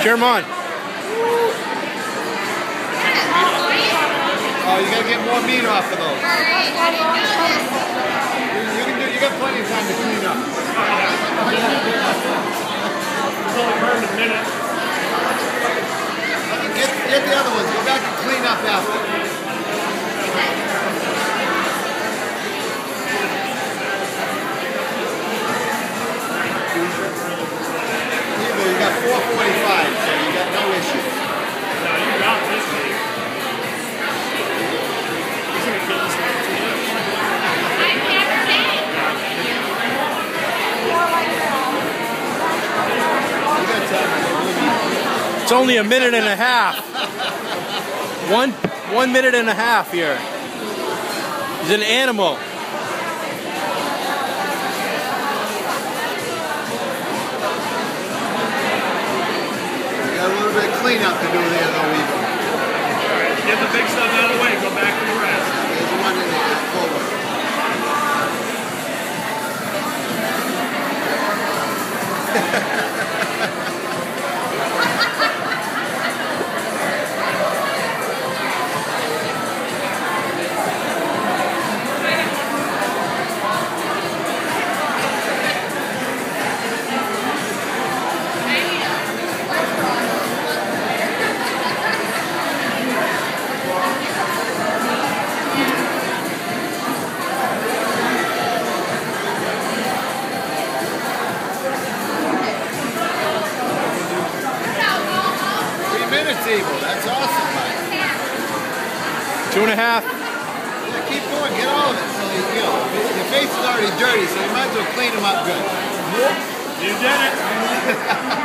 Cheer him on. Oh, you gotta get more meat off of those. You, you can do. You got plenty of time to clean up. It's only burned a minute. Get, get the other ones. Go back and clean up after. It's only a minute and a half. One one minute and a half here. He's an animal. You got a little bit of cleanup to do there, though, even. Alright, get the big stuff out of the way, go back to the rest. Three minutes, Evil. That's awesome, Mike. Two and a half. Yeah, keep going. Get all of it. So, you, you know, your face is already dirty, so you might as well clean them up good. You did it.